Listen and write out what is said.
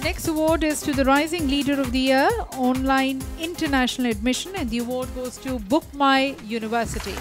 The next award is to the Rising Leader of the Year, Online International Admission, and the award goes to Book My University.